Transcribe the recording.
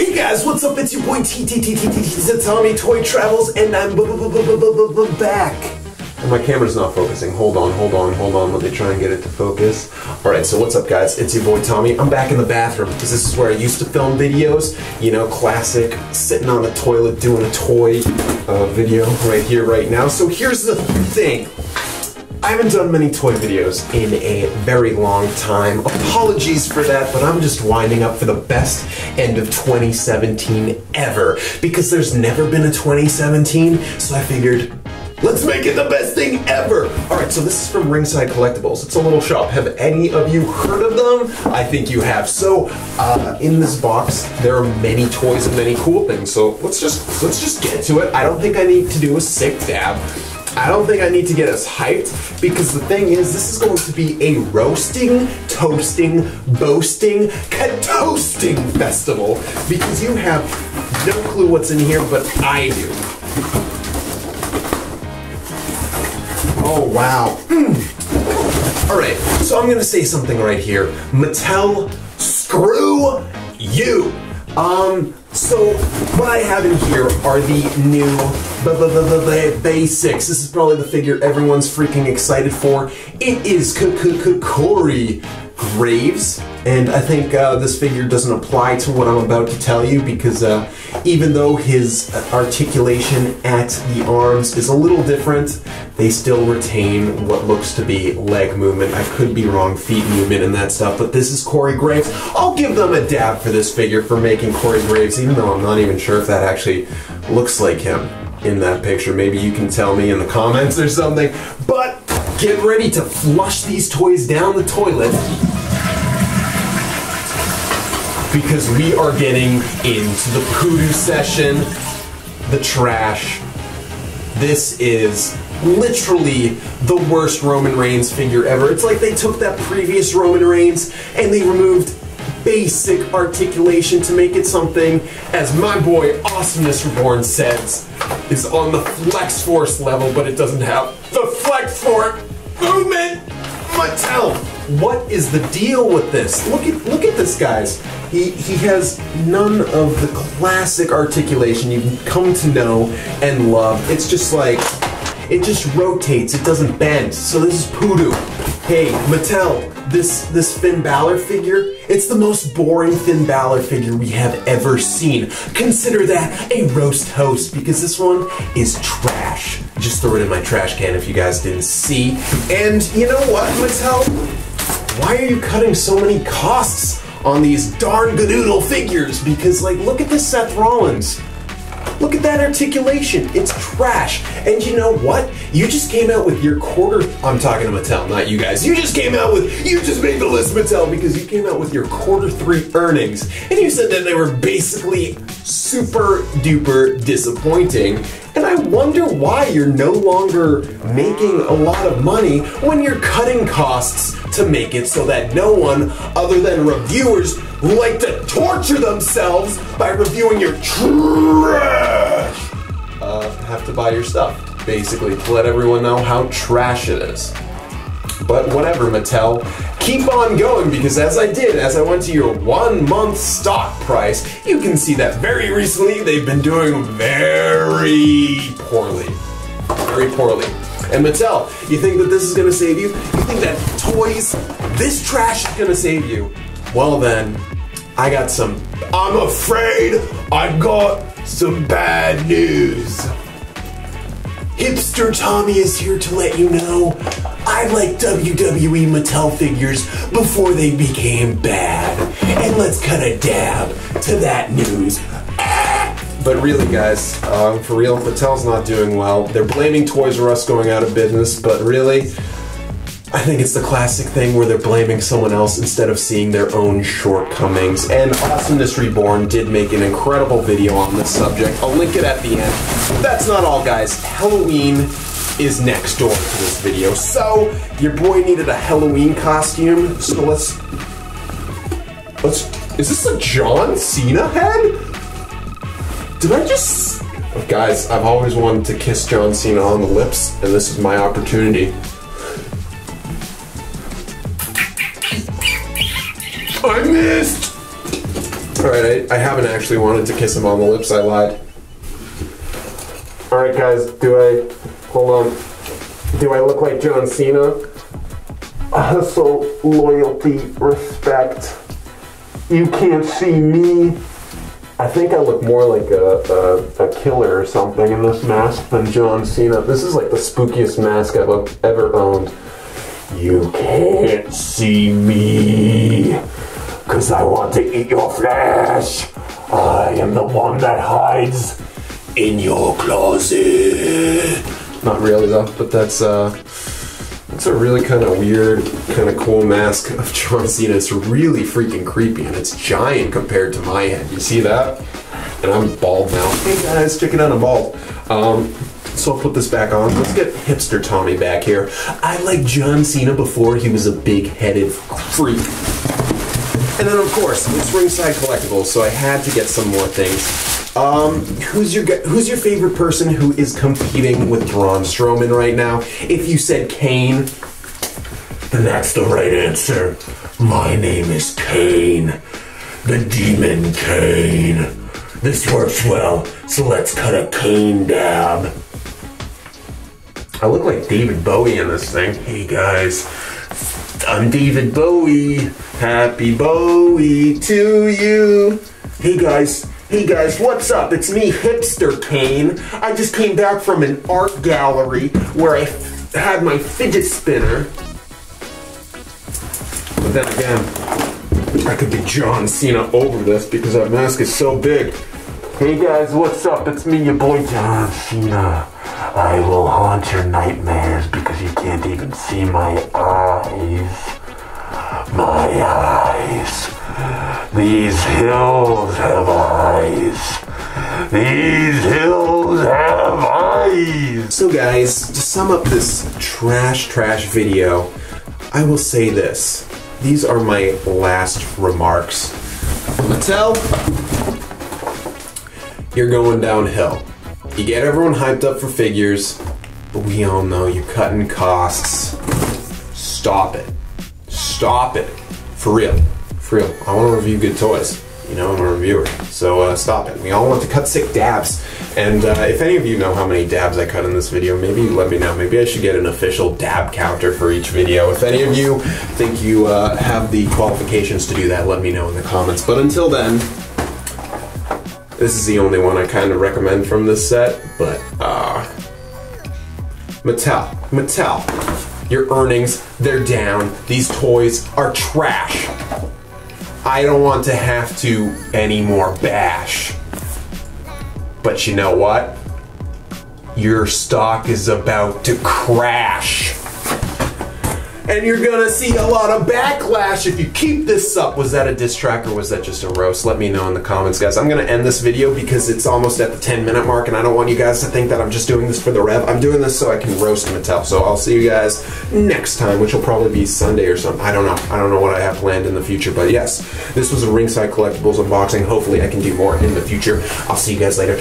Hey guys, what's up? It's your boy Tommy Toy Travels, and I'm back. And my camera's not focusing. Hold on, hold on, hold on. Let me try and get it to focus. All right, so what's up, guys? It's your boy Tommy. I'm back in the bathroom because this is where I used to film videos. You know, classic, sitting on the toilet doing a toy uh, video right here, right now. So here's the thing. I haven't done many toy videos in a very long time. Apologies for that, but I'm just winding up for the best end of 2017 ever. Because there's never been a 2017, so I figured, let's make it the best thing ever! Alright, so this is from Ringside Collectibles. It's a little shop. Have any of you heard of them? I think you have. So, uh, in this box, there are many toys and many cool things. So let's just let's just get to it. I don't think I need to do a sick dab. I don't think I need to get us hyped because the thing is, this is going to be a roasting, toasting, boasting, toasting festival because you have no clue what's in here, but I do. Oh, wow. Mm. All right, so I'm gonna say something right here. Mattel, screw you. Um, so what I have in here are the new basics. This is probably the figure everyone's freaking excited for. It is Corey Graves, and I think uh, this figure doesn't apply to what I'm about to tell you because uh, even though his articulation at the arms is a little different, they still retain what looks to be leg movement. I could be wrong, feet movement and that stuff, but this is Corey Graves. I'll give them a dab for this figure for making Corey Graves, even though I'm not even sure if that actually looks like him in that picture. Maybe you can tell me in the comments or something. But get ready to flush these toys down the toilet because we are getting into the poodoo session, the trash. This is literally the worst Roman Reigns figure ever. It's like they took that previous Roman Reigns and they removed basic articulation to make it something, as my boy Awesomeness Reborn says, is on the Flex Force level, but it doesn't have the Flex Force movement. Mattel, what is the deal with this? Look at look at this, guys. He he has none of the classic articulation you've come to know and love. It's just like it just rotates. It doesn't bend. So this is Poodoo. Hey, Mattel, this this Finn Balor figure, it's the most boring Finn Balor figure we have ever seen. Consider that a roast host because this one is trash. Just throw it in my trash can if you guys didn't see. And you know what, Mattel? Why are you cutting so many costs on these darn gadoodle figures? Because like, look at this Seth Rollins. Look at that articulation. It's trash. And you know what? You just came out with your quarter. I'm talking to Mattel, not you guys. You just came out with. You just made the list, Mattel, because you came out with your quarter three earnings. And you said that they were basically super duper disappointing. And I wonder why you're no longer making a lot of money when you're cutting costs to make it so that no one other than reviewers like to torture themselves by reviewing your trash uh, have to buy your stuff. Basically, to let everyone know how trash it is. But whatever, Mattel. Keep on going because as I did, as I went to your one month stock price, you can see that very recently they've been doing very poorly. Very poorly. And Mattel, you think that this is gonna save you? You think that toys, this trash is gonna save you? Well then, I got some, I'm afraid I've got some bad news. Hipster Tommy is here to let you know I like WWE Mattel figures before they became bad. And let's cut a dab to that news. But really, guys, um, for real, Mattel's not doing well. They're blaming Toys R Us going out of business, but really, I think it's the classic thing where they're blaming someone else instead of seeing their own shortcomings. And Awesomeness Reborn did make an incredible video on this subject. I'll link it at the end. That's not all, guys. Halloween is next door to this video. So, your boy needed a Halloween costume, so let's... Let's... Is this a John Cena head? Did I just... Guys, I've always wanted to kiss John Cena on the lips, and this is my opportunity. I missed! Alright, I, I haven't actually wanted to kiss him on the lips, I lied. Alright, guys, do I. Hold on. Do I look like John Cena? Hustle, loyalty, respect. You can't see me. I think I look more like a, a, a, killer or something in this mask than John Cena. This is like the spookiest mask I've ever owned. You can't see me, because I want to eat your flesh. I am the one that hides in your closet. Not really though, but that's uh it's a really kind of weird, kind of cool mask of John Cena. It's really freaking creepy, and it's giant compared to my head. You see that? And I'm bald now. Hey guys, check it out, I'm bald. Um, so I'll put this back on. Let's get hipster Tommy back here. I like John Cena before he was a big-headed freak. And then, of course, it's Ringside Collectibles, so I had to get some more things. Um, who's your who's your favorite person who is competing with Braun Strowman right now? If you said Kane, then that's the right answer. My name is Kane, the Demon Kane. This works well, so let's cut a Kane dab. I look like David Bowie in this thing. Hey guys, I'm David Bowie. Happy Bowie to you. Hey guys, Hey guys, what's up? It's me, Hipster Kane. I just came back from an art gallery where I had my fidget spinner. But then again, I could be John Cena over this because that mask is so big. Hey guys, what's up? It's me, your boy John Cena. I will haunt your nightmares because you can't even see my eyes. My eyes. These hills have eyes. These hills have eyes. So, guys, to sum up this trash, trash video, I will say this. These are my last remarks. Mattel, you're going downhill. You get everyone hyped up for figures, but we all know you're cutting costs. Stop it. Stop it. For real. For real, I want to review good toys. You know, I'm a reviewer. So uh, stop it. We all want to cut sick dabs. And uh, if any of you know how many dabs I cut in this video, maybe let me know. Maybe I should get an official dab counter for each video. If any of you think you uh, have the qualifications to do that, let me know in the comments. But until then, this is the only one I kind of recommend from this set. But, uh, Mattel. Mattel. Your earnings, they're down. These toys are trash. I don't want to have to anymore bash. But you know what? Your stock is about to crash and you're gonna see a lot of backlash if you keep this up. Was that a diss track or was that just a roast? Let me know in the comments, guys. I'm gonna end this video because it's almost at the 10 minute mark and I don't want you guys to think that I'm just doing this for the rev. I'm doing this so I can roast Mattel. So I'll see you guys next time, which will probably be Sunday or something. I don't know. I don't know what I have planned in the future, but yes, this was a Ringside Collectibles unboxing. Hopefully I can do more in the future. I'll see you guys later.